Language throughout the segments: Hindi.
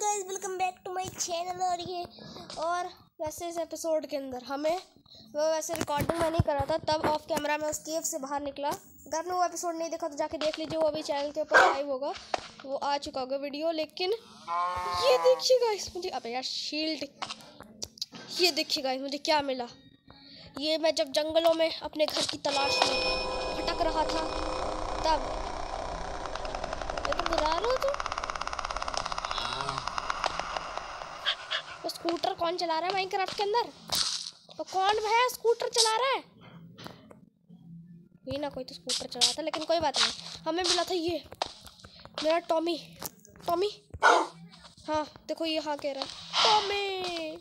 Guys welcome back to my channel और ये और वैसे इस एपिसोड के अंदर हमें वो वैसे रिकॉर्डिंग मैं नहीं करा था, तब ऑफ़ कैमरा में उस केव से बाहर निकला। अगर आपने वो एपिसोड नहीं देखा तो जाके देख लीजिए, वो अभी चैनल के ऊपर लाइव होगा। वो आ चुका होगा वीडियो लेकिन ये देखिए गाइस मुझे अब यार शील्ड ये देखिए गाइस मुझे क्या मिला? ये मैं जब जंगलों में अपने घर की तलाश में भटक रहा था, तब ये तो बुरा रहा तो वो स्कूटर कौन चला रहा है माइनक्राफ्ट के अंदर? वो कौन है स्कूटर चला रहा है? ये ना कोई तो स्कूटर चला रहा था लेकिन कोई बात नहीं। हमें मिला था ये। मेरा टॉमी टॉमी हाँ देखो ये हाँ कह रहा है। टॉमी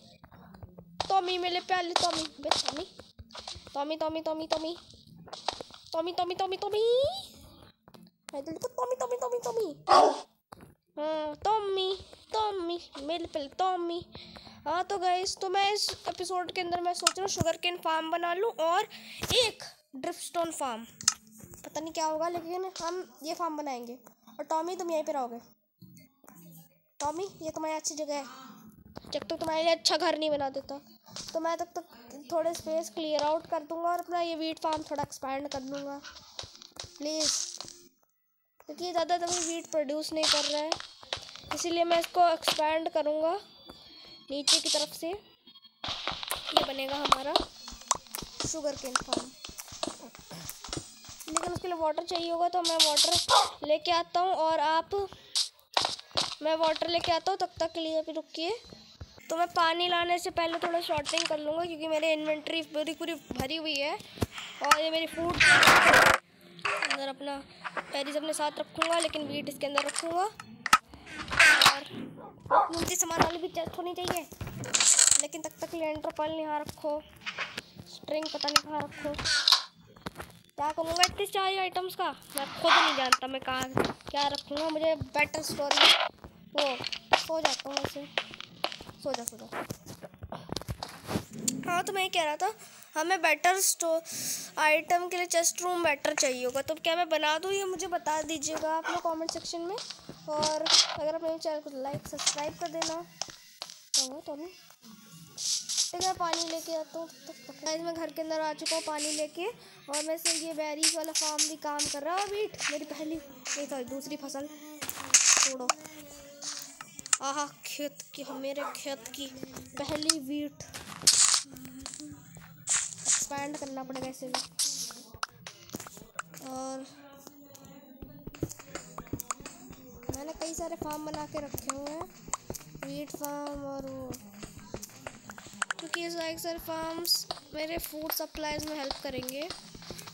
टॉमी मेरे प्याले टॉमी बे Tommy Tommy Tommy Tommy Tommy Tommy Tommy Tommy Tommy मैं तो टॉमी टॉमी टॉमी टॉमी हाँ टॉमी टॉमी मेरे पहले टॉमी हाँ तो गाइस तो मैं इस एपिसोड के अंदर मैं सोच रहा हूँ शुगर केन फार्म बना लूँ और एक ड्रिफ्ट स्टोन फार्म पता नहीं क्या होगा, लेकिन हम ये फार्म बनाएँगे। और टॉमी तुम यहीं पर रहोगे। टॉमी ये तुम्हारी अच्छी जगह है। जब तक तुम्हारे लिए अच्छा घर नहीं बना देता तो मैं तब तक थोड़े स्पेस क्लियर आउट कर दूँगा और अपना ये वीट फार्म थोड़ा एक्सपैंड कर दूँगा प्लीज़ क्योंकि ज़्यादा तभी वीट प्रोड्यूस नहीं कर रहा है, इसीलिए मैं इसको एक्सपैंड करूँगा। नीचे की तरफ़ से ये बनेगा हमारा शुगर केन फार्म लेकिन उसके लिए वाटर चाहिए होगा तो मैं वाटर लेके आता हूँ और आप, मैं वाटर लेके आता हूँ, तब तक के लिए अभी रुकिए। तो मैं पानी लाने से पहले थोड़ा शॉर्टिंग कर लूँगा, क्योंकि मेरे इन्वेंट्री पूरी पूरी भरी हुई है। और ये मेरी फ़ूड अंदर अपना पैरिस अपने साथ रखूँगा, लेकिन वीट इसके अंदर रखूँगा। और मुझे सामान वाली भी चेस्ट होनी चाहिए। लेकिन तब तक लेंटर पल यहाँ रखो। स्ट्रिंग पता नहीं कहाँ रखो। क्या करूँगा? इतने चार आइटम्स का। मैं खुद नहीं जानता मैं कहाँ क्या रखूँगा। मुझे बेटर स्टोरी वो सो जाता हूँ ऐसे सो जा सो जा। हाँ तो मैं ये कह रहा था, हमें बेटर स्टो आइटम के लिए चेस्ट रूम बेटर चाहिए होगा। तो क्या मैं बना दूँ? ये मुझे बता दीजिएगा आप लोग कमेंट सेक्शन में। और अगर आप मेरे चैनल को लाइक सब्सक्राइब कर देना तो तो नहीं। ठीक है पानी लेके आता हूँ। तब तक मैं घर के अंदर आ चुका हूँ पानी लेके। और मैं से ये बेरीज वाला फार्म भी काम कर रहा है वीट मेरी पहली नहीं था दूसरी फ़सल। छोड़ो। आह, खेत की, मेरे खेत की पहली वीट एक्सपैंड करना पड़ेगा इसे भी। और मैंने कई सारे फार्म बना के रखे हुए हैं। वीट फार्म और वो। क्योंकि ये सारे सारे फार्म्स मेरे फ़ूड सप्लाईज में हेल्प करेंगे।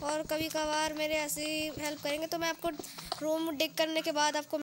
और कभी कभार मेरे ऐसे हेल्प करेंगे तो मैं आपको रूम डिग करने के बाद आपको